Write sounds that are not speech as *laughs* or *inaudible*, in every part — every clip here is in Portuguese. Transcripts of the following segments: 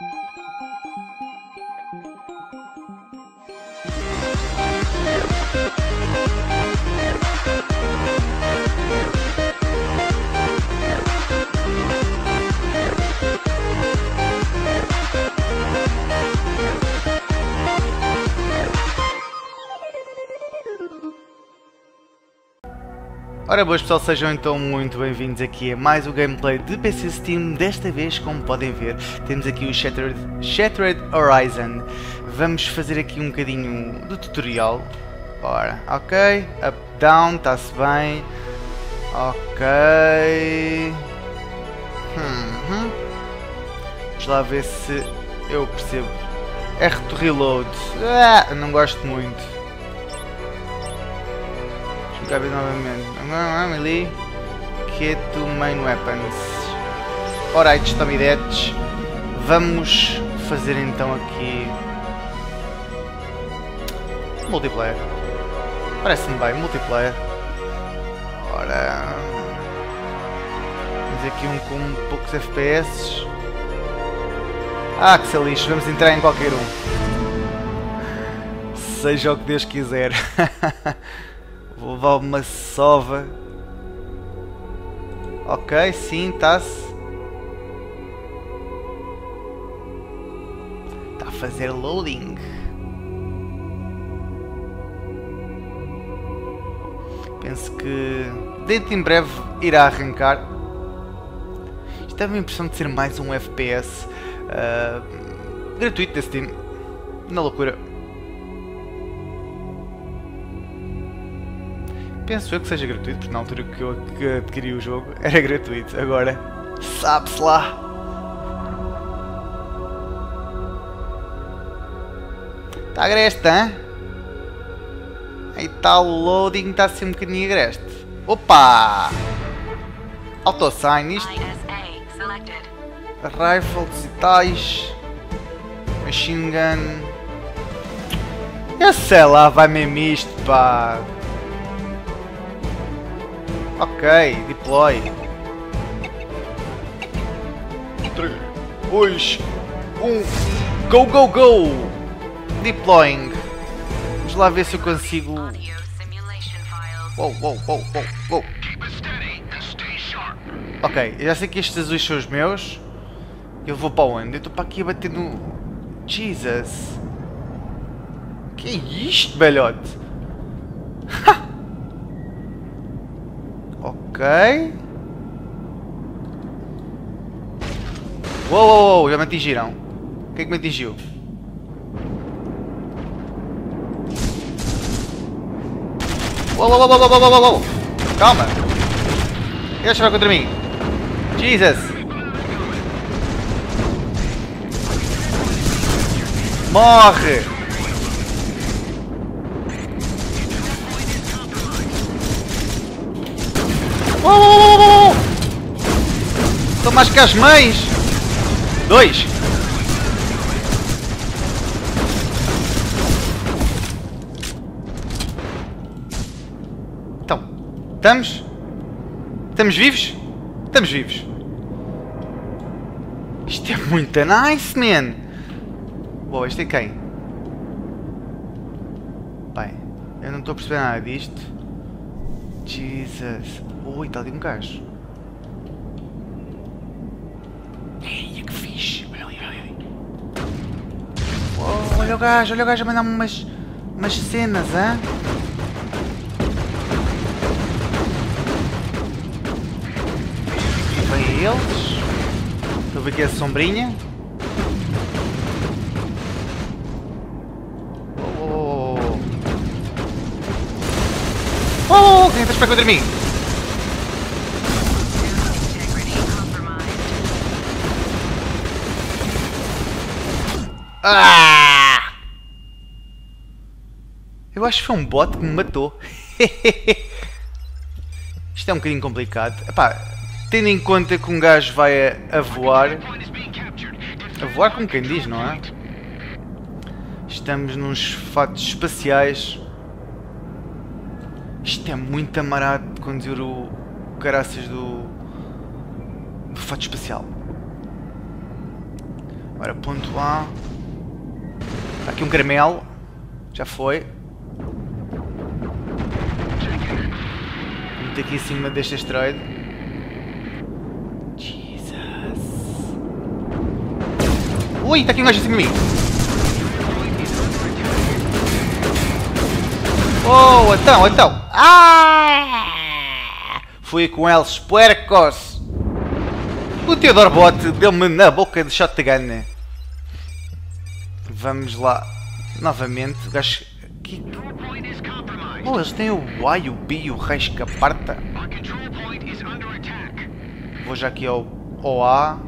thank you. Ora boas pessoal, sejam então muito bem-vindos aqui a mais um gameplay de PC Steam Desta vez, como podem ver, temos aqui o Shattered, Shattered Horizon. Vamos fazer aqui um bocadinho do tutorial. Ora, ok, up, down, está-se bem. Ok. Hum, Vamos lá ver se eu percebo. R to reload, ah, não gosto muito Cabe novamente. Melee. Kit to main weapons. Alright, estamidetes. Vamos fazer então aqui. Multiplayer. Parece-me bem, multiplayer. Ora. Temos aqui um com poucos FPS. Ah, que se lixo, vamos entrar em qualquer um. *laughs* Seja o que Deus quiser. *laughs* Vou levar uma sova. Ok, sim, está-se. Está a fazer loading. Penso que dentro em breve irá arrancar. Isto dá-me a impressão de ser mais um FPS uh, gratuito da Steam. Na loucura. Penso eu que seja gratuito, porque na altura que eu adquiri o jogo *laughs* era gratuito. Agora, sabe-se lá. Está agreste, hein? Aí está o loading, está assim um bocadinho agreste. Opa! Autosign, isto. Rifles e tais. Machine gun. Eu sei lá, vai mesmo isto, pá. Ok, deploy. 3, 2, 1, go, go, go! Deploying. Vamos lá ver se eu consigo... Uou, uou, uou, uou, uou. Ok, eu já sei que estes azuis são os meus. Eu vou para onde? Eu estou para aqui a bater no... Jesus! Que é isto, velhote? Ok. Uou, uou, uou, já me atingiram. O que é que me atingiu? Uou, uou, uou, uou, uou, uou, uou. Calma. Ele vai contra mim. Jesus. Morre. Oh, oh, oh, São mais que as mães! Dois! Então, estamos? Estamos vivos? Estamos vivos. Isto é muito nice, man! Boa, este é quem? Bem, eu não estou a perceber nada disto. Jesus. Ui, está ali um gajo. Ei, que fixe. Olha olha. Oh, olha o gajo, olha o gajo a mandar-me umas, umas cenas, hã? Vem eles. Estou a ver aqui a sombrinha. Oh, oh, oh. Oh, quem está para contra mim? Ah! Eu acho que foi um bot que me matou. *laughs* Isto é um bocadinho complicado. Epá, tendo em conta que um gajo vai a, a voar. A voar como quem diz, não é? Estamos nos fatos espaciais. Isto é muito amarado de conduzir o, o caraças do, do fato espacial. Ora, ponto A. Aqui um caramelo. Já foi. Vou meter aqui em cima deste asteroide. Jesus. Ui, está aqui um gajo em cima de mim. Oh, então, então. Ah! Fui com eles, puercos. O Theodore Bot deu-me na boca de shotgun. Vamos lá. Novamente, o gajo... Que... Oh, eles têm o Y, o B e o Reis Caparta. Vou já aqui ao, ao A.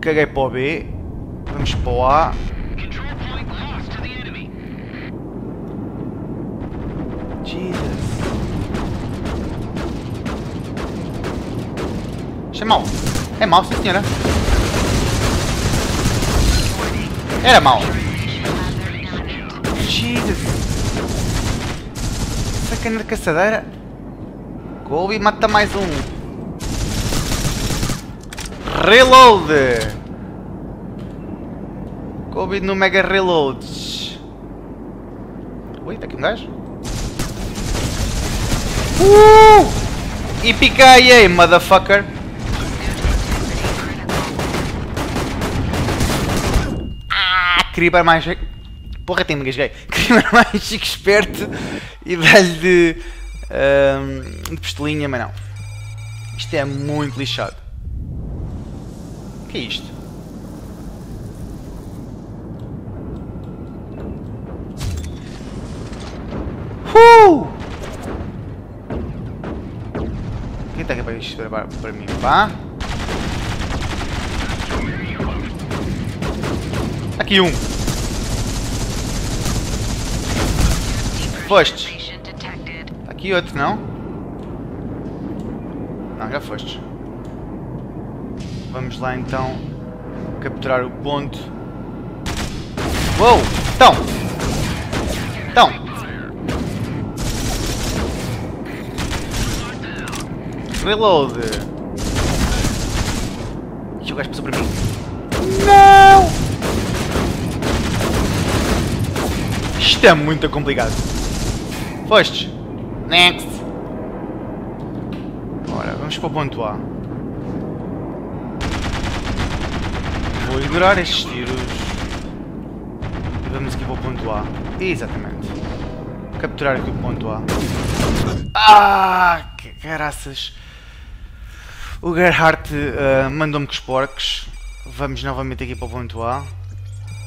Caguei para o B. Vamos para o A. Jesus. Isto é mau. É mau, sim senhora. Era mau. Jesus. Sacana de caçadeira. Colby mata mais um. Reload. Colby no Mega Reloads. Ui, está aqui um gajo. Uh! E piquei motherfucker. Ah, queria ir mais... Porra, tem me gasguei. *laughs* Queria ir mais chico esperto e dar-lhe de, um, de pistolinha, mas não. Isto é muito lixado. O que é isto? Uh! Quem está aqui para isto para, para mim? Pá? Aqui um. Foste. Aqui outro, não? Não, já foste. Vamos lá então capturar o ponto. Uou! Então! Então! Reload! E o gajo passou para mim. Não! Isto é muito complicado. Foste. Next. Ora, vamos para o ponto A. Vou ignorar estes tiros. E vamos aqui para o ponto A. Exatamente. Capturar aqui o ponto A. Ah, que caraças. O Gerhardt uh, mandou-me com os porcos. Vamos novamente aqui para o ponto A.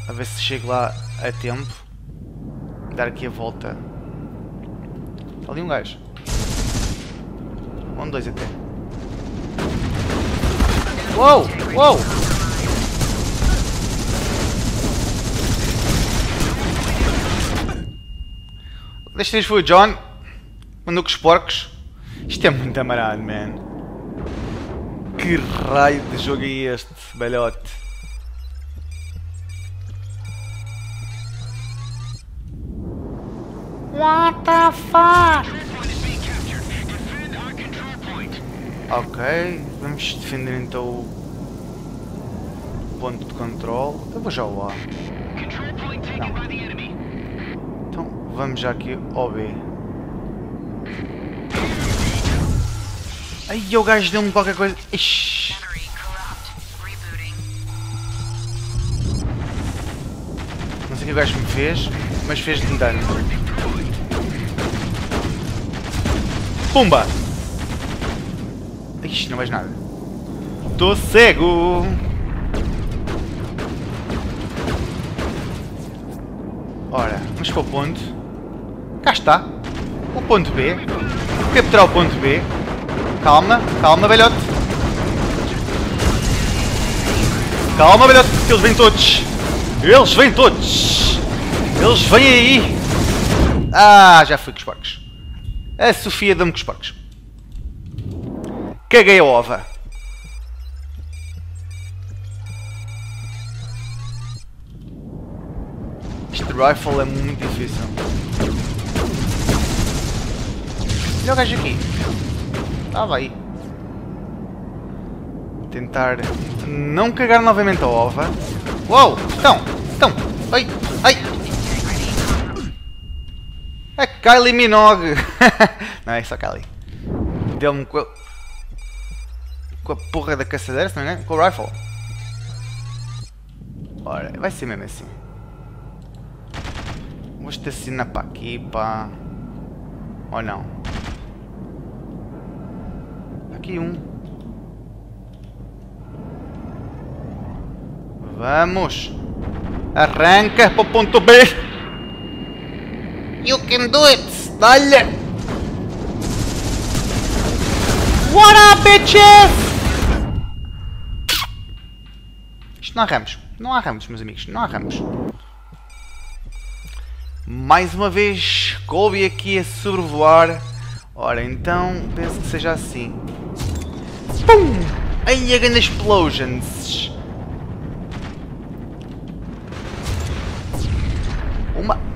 A ver se chego lá a tempo. Dar aqui a volta. Está ali um gajo. Um, dois até. Uou! Uou! Desta vez foi o John. Mandou com os porcos. Isto é muito amarado, man. Que raio de jogo é este, belhote? What the fuck? Ok, vamos defender então o ponto de controle. Eu vou já lá. Não. Então vamos já aqui ao B. Ai, o gajo deu-me qualquer coisa. Ixi. Não sei o que o gajo me fez, mas fez-me dano. Pumba! Ixi, não vejo nada. Tô cego! Ora, vamos para o ponto. Cá está. O ponto B. Vou capturar o ponto B. Calma, calma, velhote. Calma, velhote, eles vêm todos. Eles vêm todos. Eles vêm aí. Ah, já fui com os porcos. A Sofia dá-me com os porcos. Caguei a ova. Este rifle é muito difícil. O gajo aqui. Estava aí. Tentar não cagar novamente a ova. Uou! Então! Então! Ai! Ai! Kylie Minogue! *laughs* não, é só Kylie. Deu-me com a... com a porra da caçadeira, se não é? Com o rifle. Ora, vai ser mesmo assim. Vou estacionar para aqui, pá. Ou não? Aqui um. Vamos! Arranca para o ponto B! Can do it! Dá-lhe! What up, bitches? Isto não há ramos. Não há ramos, meus amigos. Não há ramos. Mais uma vez, Colby aqui a sobrevoar. Ora, então, penso que seja assim. Pum! Aí a grande explosions. Uma.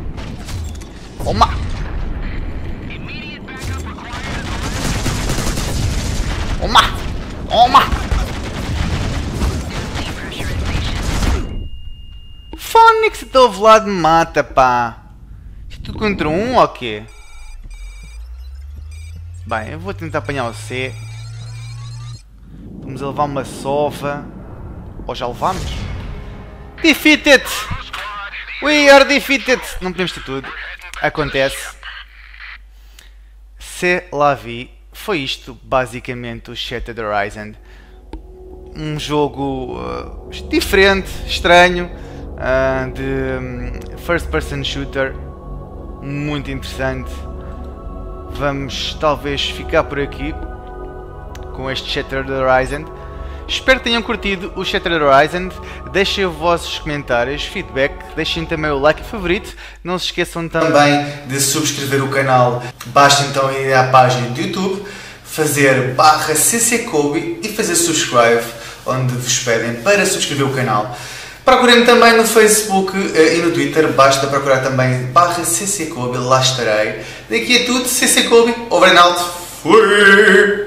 Uma. Uma. Uma. Fónix, estou a lado de mata, pá. Isto tudo contra um ou quê? Bem, eu vou tentar apanhar o C. Vamos levar uma sova. Ou já levamos? Defeated! We are defeated! Não podemos ter tudo. Acontece. Se lá vi, foi isto basicamente o Shattered Horizon. Um jogo uh, diferente, estranho, uh, de um, first person shooter, muito interessante. Vamos talvez ficar por aqui com este Shattered Horizon. Espero que tenham curtido o Shattered Horizon. Deixem os vossos comentários, feedback, deixem também o like e favorito. Não se esqueçam também de subscrever o canal. Basta então ir à página do YouTube, fazer barra cckobe e fazer subscribe, onde vos pedem para subscrever o canal. Procurem-me também no Facebook e no Twitter, basta procurar também barra cckobe, lá estarei. Daqui a tudo, cckobe, over and out, fui!